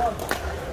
one.